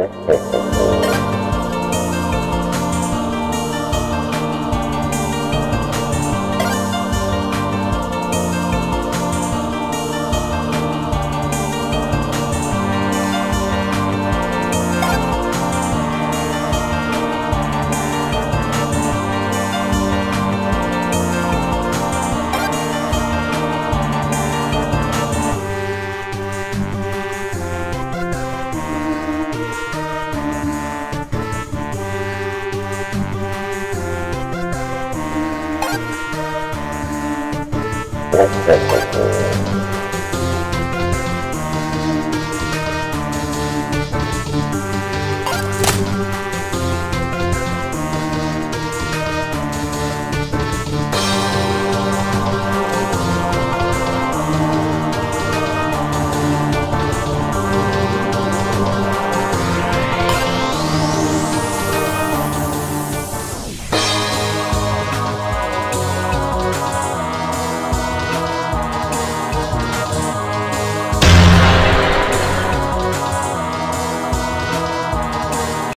Gracias.